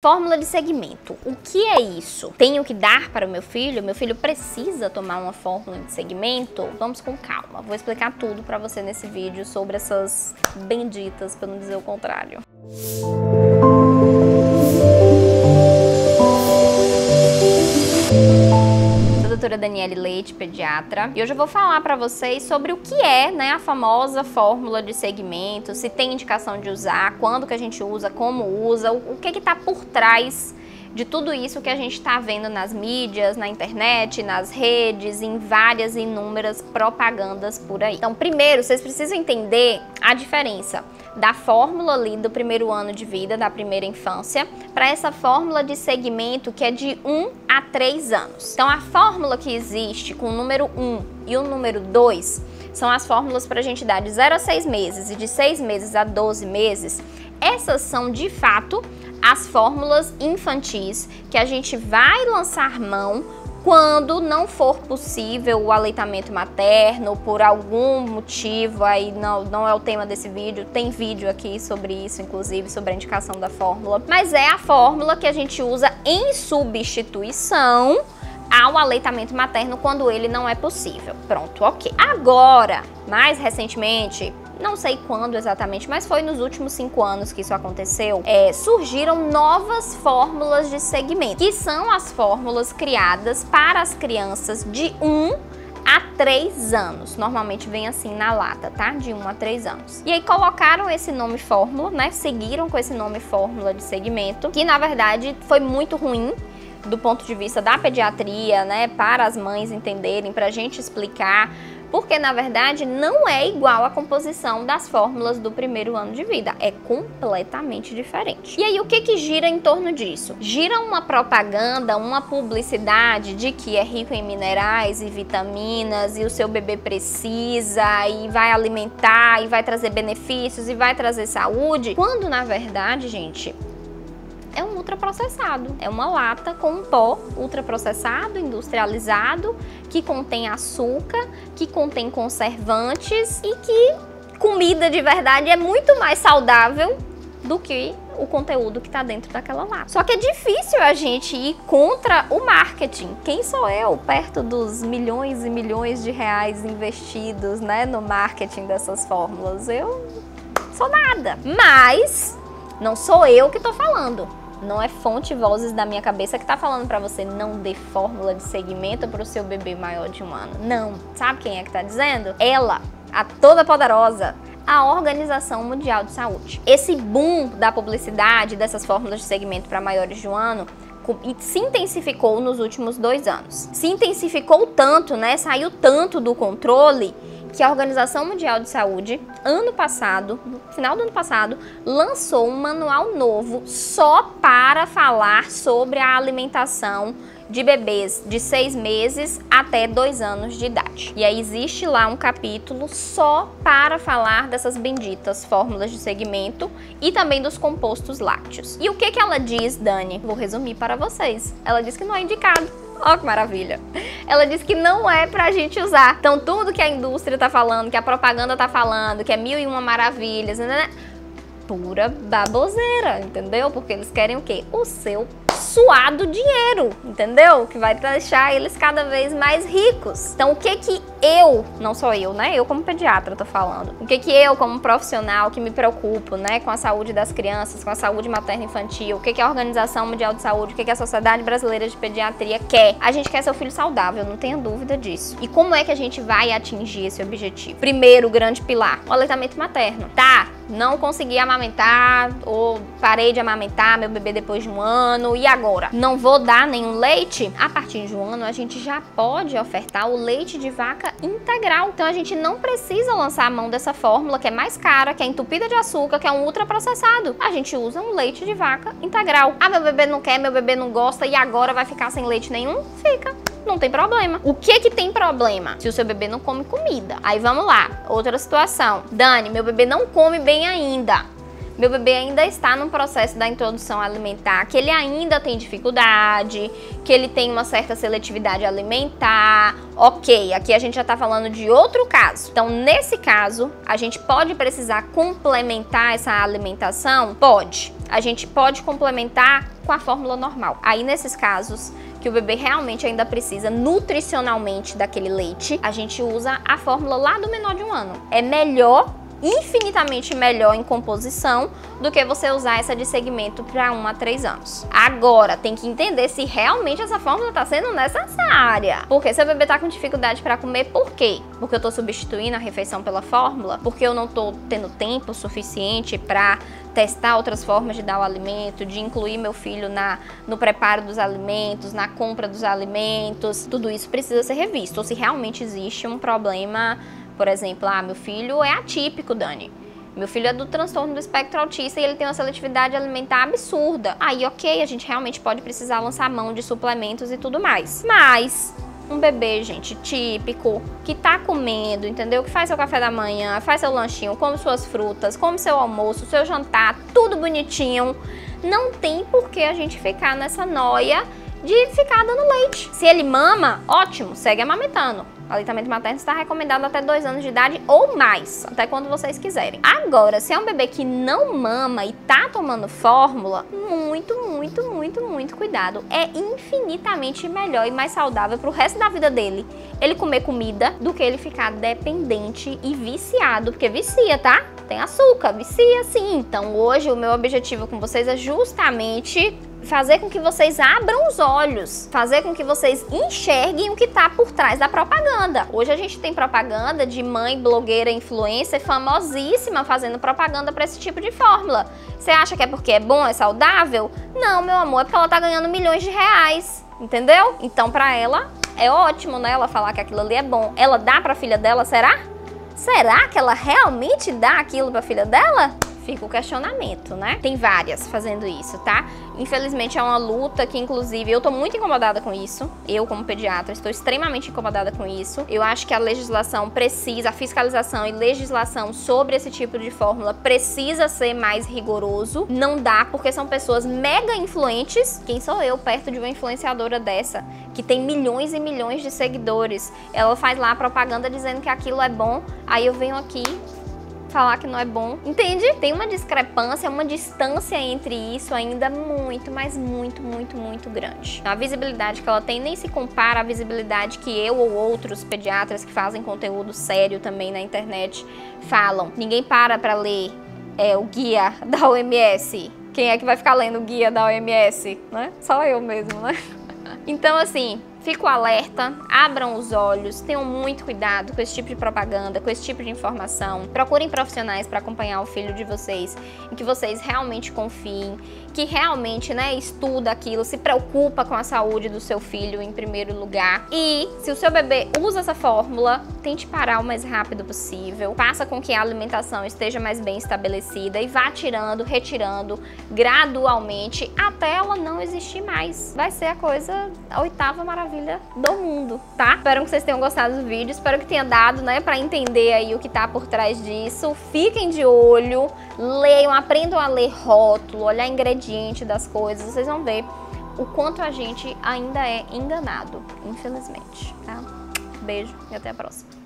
Fórmula de segmento. O que é isso? Tenho que dar para o meu filho? Meu filho precisa tomar uma fórmula de segmento? Vamos com calma. Vou explicar tudo para você nesse vídeo sobre essas benditas, para não dizer o contrário. Doutora Daniele Leite, pediatra, e hoje eu vou falar para vocês sobre o que é né, a famosa fórmula de segmento, se tem indicação de usar, quando que a gente usa, como usa, o, o que está por trás de tudo isso que a gente está vendo nas mídias, na internet, nas redes, em várias inúmeras propagandas por aí. Então, primeiro, vocês precisam entender a diferença da fórmula ali do primeiro ano de vida, da primeira infância, para essa fórmula de segmento que é de 1 a 3 anos. Então, a fórmula que existe com o número 1 e o número 2 são as fórmulas para a gente dar de 0 a 6 meses e de 6 meses a 12 meses. Essas são, de fato, as fórmulas infantis que a gente vai lançar mão quando não for possível o aleitamento materno, por algum motivo, aí não, não é o tema desse vídeo, tem vídeo aqui sobre isso, inclusive, sobre a indicação da fórmula, mas é a fórmula que a gente usa em substituição ao aleitamento materno quando ele não é possível. Pronto, ok. Agora, mais recentemente, não sei quando exatamente, mas foi nos últimos cinco anos que isso aconteceu, é, surgiram novas fórmulas de segmento, que são as fórmulas criadas para as crianças de 1 a 3 anos. Normalmente vem assim na lata, tá? De 1 a 3 anos. E aí colocaram esse nome fórmula, né? Seguiram com esse nome fórmula de segmento, que na verdade foi muito ruim do ponto de vista da pediatria, né? Para as mães entenderem, para a gente explicar porque na verdade não é igual a composição das fórmulas do primeiro ano de vida, é completamente diferente. E aí o que que gira em torno disso? Gira uma propaganda, uma publicidade de que é rico em minerais e vitaminas e o seu bebê precisa e vai alimentar e vai trazer benefícios e vai trazer saúde, quando na verdade, gente, é um ultraprocessado. É uma lata com um pó ultraprocessado, industrializado, que contém açúcar, que contém conservantes e que comida de verdade é muito mais saudável do que o conteúdo que está dentro daquela lata. Só que é difícil a gente ir contra o marketing. Quem sou eu perto dos milhões e milhões de reais investidos né, no marketing dessas fórmulas? Eu sou nada. Mas não sou eu que estou falando. Não é fonte vozes da minha cabeça que está falando para você não dê fórmula de segmento para o seu bebê maior de um ano. Não. Sabe quem é que está dizendo? Ela, a toda poderosa, a Organização Mundial de Saúde. Esse boom da publicidade dessas fórmulas de segmento para maiores de um ano se intensificou nos últimos dois anos. Se intensificou tanto, né? Saiu tanto do controle que a Organização Mundial de Saúde, ano passado, no final do ano passado, lançou um manual novo só para falar sobre a alimentação de bebês de seis meses até dois anos de idade. E aí existe lá um capítulo só para falar dessas benditas fórmulas de segmento e também dos compostos lácteos. E o que, que ela diz, Dani? Vou resumir para vocês. Ela diz que não é indicado. Ó que maravilha. Ela diz que não é pra gente usar. Então tudo que a indústria tá falando, que a propaganda tá falando, que é mil e uma maravilhas, né? Pura baboseira, entendeu? Porque eles querem o quê? O seu suado dinheiro, entendeu? Que vai deixar eles cada vez mais ricos. Então, o que que eu, não sou eu, né? Eu como pediatra tô falando. O que que eu, como profissional que me preocupo, né, com a saúde das crianças, com a saúde materna infantil, o que que a Organização Mundial de Saúde, o que que a Sociedade Brasileira de Pediatria quer? A gente quer seu filho saudável, não tenha dúvida disso. E como é que a gente vai atingir esse objetivo? Primeiro, grande pilar, o aleitamento materno. Tá, não consegui amamentar ou parei de amamentar meu bebê depois de um ano e agora não vou dar nenhum leite? A partir de um ano a gente já pode ofertar o leite de vaca integral. Então a gente não precisa lançar a mão dessa fórmula que é mais cara, que é entupida de açúcar, que é um ultraprocessado. A gente usa um leite de vaca integral. Ah, meu bebê não quer, meu bebê não gosta e agora vai ficar sem leite nenhum? Fica não tem problema. O que que tem problema? Se o seu bebê não come comida. Aí vamos lá, outra situação. Dani, meu bebê não come bem ainda. Meu bebê ainda está no processo da introdução alimentar, que ele ainda tem dificuldade, que ele tem uma certa seletividade alimentar. Ok, aqui a gente já está falando de outro caso. Então, nesse caso, a gente pode precisar complementar essa alimentação? Pode. a gente pode complementar com a fórmula normal. Aí nesses casos que o bebê realmente ainda precisa nutricionalmente daquele leite, a gente usa a fórmula lá do menor de um ano. É melhor infinitamente melhor em composição do que você usar essa de segmento para 1 a 3 anos. Agora, tem que entender se realmente essa fórmula está sendo necessária. Porque se o bebê está com dificuldade para comer, por quê? Porque eu estou substituindo a refeição pela fórmula? Porque eu não estou tendo tempo suficiente para testar outras formas de dar o alimento, de incluir meu filho na, no preparo dos alimentos, na compra dos alimentos, tudo isso precisa ser revisto. Ou se realmente existe um problema por exemplo, ah, meu filho é atípico, Dani. Meu filho é do transtorno do espectro autista e ele tem uma seletividade alimentar absurda. Aí, ok, a gente realmente pode precisar lançar mão de suplementos e tudo mais. Mas um bebê, gente, típico, que tá comendo, entendeu? Que faz seu café da manhã, faz seu lanchinho, come suas frutas, come seu almoço, seu jantar, tudo bonitinho. Não tem por que a gente ficar nessa noia de ficar dando leite. Se ele mama, ótimo, segue amamentando. Aleitamento materno está recomendado até 2 anos de idade ou mais, até quando vocês quiserem. Agora, se é um bebê que não mama e tá tomando fórmula, muito, muito, muito, muito cuidado. É infinitamente melhor e mais saudável pro resto da vida dele ele comer comida do que ele ficar dependente e viciado, porque vicia, tá? Tem açúcar, vicia sim. Então hoje o meu objetivo com vocês é justamente fazer com que vocês abram os olhos, fazer com que vocês enxerguem o que está por trás da propaganda. Hoje a gente tem propaganda de mãe blogueira influencer famosíssima fazendo propaganda para esse tipo de fórmula. Você acha que é porque é bom, é saudável? Não, meu amor, é porque ela está ganhando milhões de reais, entendeu? Então para ela é ótimo, né, ela falar que aquilo ali é bom. Ela dá para a filha dela, será? Será que ela realmente dá aquilo para a filha dela? Fica o questionamento, né? Tem várias fazendo isso, tá? Infelizmente é uma luta que, inclusive, eu tô muito incomodada com isso. Eu, como pediatra, estou extremamente incomodada com isso. Eu acho que a legislação precisa, a fiscalização e legislação sobre esse tipo de fórmula precisa ser mais rigoroso. Não dá, porque são pessoas mega influentes. Quem sou eu perto de uma influenciadora dessa? Que tem milhões e milhões de seguidores. Ela faz lá propaganda dizendo que aquilo é bom. Aí eu venho aqui falar que não é bom. Entende? Tem uma discrepância, uma distância entre isso ainda muito, mas muito, muito, muito grande. A visibilidade que ela tem nem se compara à visibilidade que eu ou outros pediatras que fazem conteúdo sério também na internet falam. Ninguém para para ler é, o guia da OMS. Quem é que vai ficar lendo o guia da OMS, né? Só eu mesmo, né? Então, assim, Fico alerta, abram os olhos, tenham muito cuidado com esse tipo de propaganda, com esse tipo de informação. Procurem profissionais para acompanhar o filho de vocês, em que vocês realmente confiem, que realmente, né, estuda aquilo, se preocupa com a saúde do seu filho em primeiro lugar. E se o seu bebê usa essa fórmula, tente parar o mais rápido possível. Faça com que a alimentação esteja mais bem estabelecida e vá tirando, retirando gradualmente até ela não existir mais. Vai ser a coisa, a oitava maravilha do mundo, tá? Espero que vocês tenham gostado do vídeo, espero que tenha dado, né, para entender aí o que tá por trás disso. Fiquem de olho, leiam, aprendam a ler rótulo, olhar ingrediente das coisas, vocês vão ver o quanto a gente ainda é enganado, infelizmente. Tá? Beijo e até a próxima.